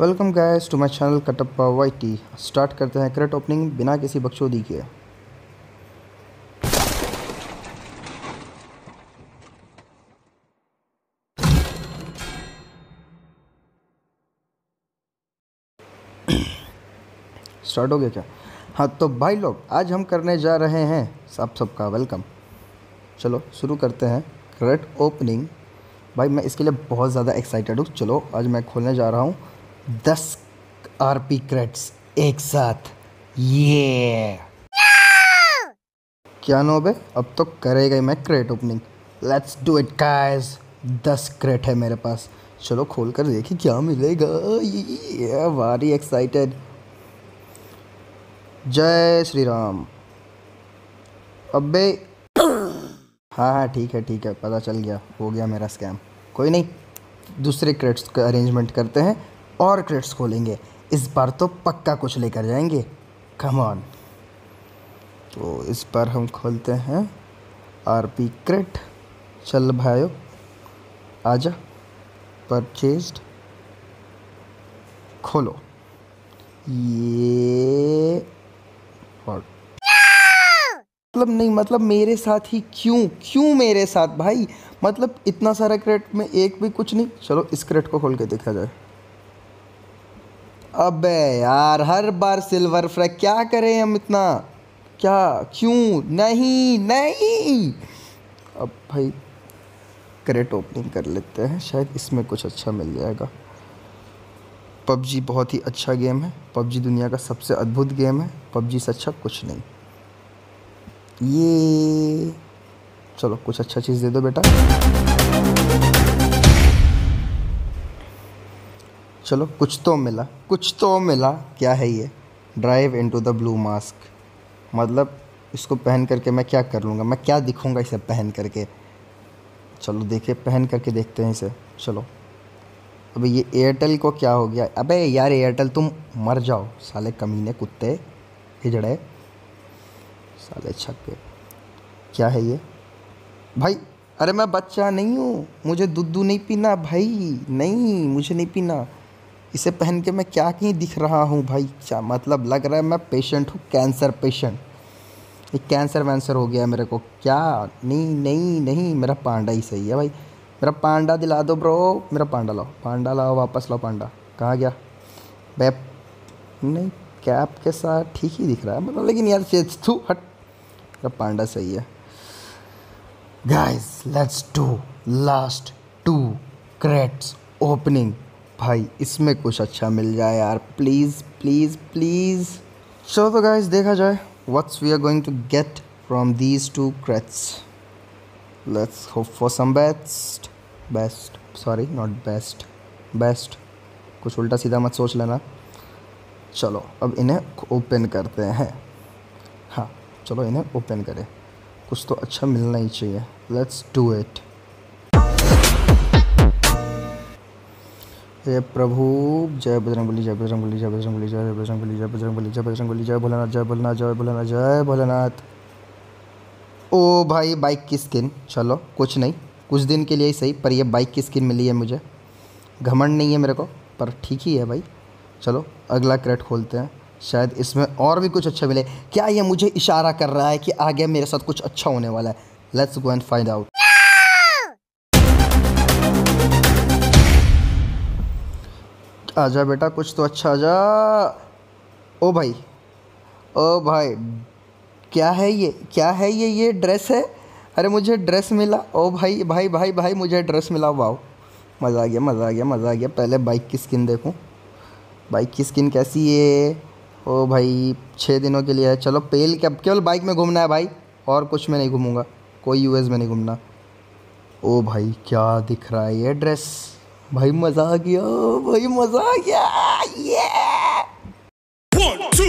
Welcome guys to my channel Kattappa YT start करते हैं crate opening बिना किसी बकचोदी के। स्टार्ट हो गया क्या? हाँ तो भाई लोग, आज हम करने जा रहे हैं सब सबका वेलकम चलो, शुरू करते हैं क्रेट ओपनिंग भाई, मैं इसके लिए बहुत ज़्यादा एक्साइटेड हूँ। चलो, आज मैं खोलने जा रहा हूँ। दस आर पी क्रेट्स एक साथ। ये क्या नो बे अब तो करेगा मैं crate opening let's do it guys दस क्रेट है मेरे पास। चलो खोल कर देखिए क्या मिलेगा। ये वेरी एक्साइटेड जय श्री राम। अबे हाँ हाँ ठीक है ठीक है, पता चल गया। हो गया मेरा स्कैम कोई नहीं, दूसरे क्रेड्स का अरेंजमेंट करते हैं। और क्रेट्स खोलेंगे। इस बार तो पक्का कुछ लेकर जाएँगे। कम ऑन तो इस बार हम खोलते हैं आर पी क्रेट चल भाइयों, आजा परचेस्ड खोलो। ये मतलब नहीं मतलब मेरे साथ ही क्यों? क्यों मेरे साथ भाई? मतलब इतना सारा क्रेट में एक भी कुछ नहीं। चलो इस क्रेट को खोल के देखा जाए। अबे यार, हर बार सिल्वर फ्रैग क्या करें हम इतना? क्या, क्यों? नहीं नहीं। अब भाई क्रेट ओपनिंग कर लेते हैं, शायद इसमें कुछ अच्छा मिल जाएगा। पबजी बहुत ही अच्छा गेम है। पबजी दुनिया का सबसे अद्भुत गेम है। पबजी से अच्छा कुछ नहीं। ये, चलो कुछ अच्छा चीज़ दे दो बेटा। चलो, कुछ तो मिला। कुछ तो मिला। क्या है ये? Drive into the blue mask मतलब इसको पहन करके मैं क्या कर लूँगा? मैं क्या दिखूँगा इसे पहन करके? चलो, देखिए, पहन करके देखते हैं इसे। चलो। अबे, ये एयरटेल को क्या हो गया? अबे, यार एयरटेल तुम मर जाओ। साले कमीने, कुत्ते, हिजड़े। साले छक्के। क्या है ये? भाई, अरे, मैं बच्चा नहीं हूँ। मुझे दूध नहीं पीना, भाई। नहीं, मुझे नहीं पीना। इसे पहन के मैं क्या कहीं दिख रहा हूँ भाई? क्या मतलब? लग रहा है मैं पेशेंट हूँ कैंसर पेशेंट ये कैंसर वैंसर हो गया मेरे को। क्या? नहीं नहीं नहीं, मेरा पांडा ही सही है भाई। मेरा पांडा दिला दो ब्रो मेरा पांडा लाओ। पांडा लाओ, वापस लाओ पांडा। कहाँ गया? बैप नहीं कैप के साथ ठीक ही दिख रहा है। मतलब लेकिन यार थू हट। मेरा पांडा सही है। Guys let's do last two crates opening भाई, इसमें कुछ अच्छा मिल जाए यार। प्लीज़ प्लीज़ प्लीज़ चलो तो गाइस देखा जाए what's we are going to get from these two crates let's hope for some best best sorry not best best कुछ उल्टा सीधा मत सोच लेना। चलो, अब इन्हें ओपन करते हैं। हाँ चलो इन्हें ओपन करें। कुछ तो अच्छा मिलना ही चाहिए। लेट्स डू इट हे प्रभु, जय बजरंग बली, जय बजरंग बली, जय बजरंग बली, जय बजरंग बली, जय बजरंग बली, जय बजरंग बली, जय भोलेनाथ जय भोलेनाथ जय भोलेनाथ जय भोलेनाथ। ओ भाई बाइक की स्किन चलो, कुछ नहीं, कुछ दिन के लिए ही सही, पर ये बाइक की स्किन मिली है मुझे। घमंड नहीं है मेरे को, पर ठीक ही है भाई। चलो, अगला क्रेट खोलते हैं। शायद इसमें और भी कुछ अच्छा मिले। क्या ये मुझे इशारा कर रहा है कि आगे मेरे साथ कुछ अच्छा होने वाला है? Let's go and find out आजा बेटा, कुछ तो अच्छा आजा। ओ भाई ओ भाई, क्या है ये, क्या है ये ये ड्रेस है? अरे मुझे ड्रेस मिला। ओ भाई भाई भाई भाई, मुझे ड्रेस मिला। वाओ मज़ा आ गया, मज़ा आ गया, मज़ा आ गया। पहले बाइक की स्किन देखूँ। बाइक की स्किन कैसी है? ओ भाई छः दिनों के लिए है। चलो पेल क्या, केवल बाइक में घूमना है भाई? और कुछ में नहीं घूमूँगा। कोई यूएस में नहीं घूमना। ओ भाई, क्या दिख रहा है ये ड्रेस भाई मज़ा आ गया भाई मज़ा आ गया ये वन टू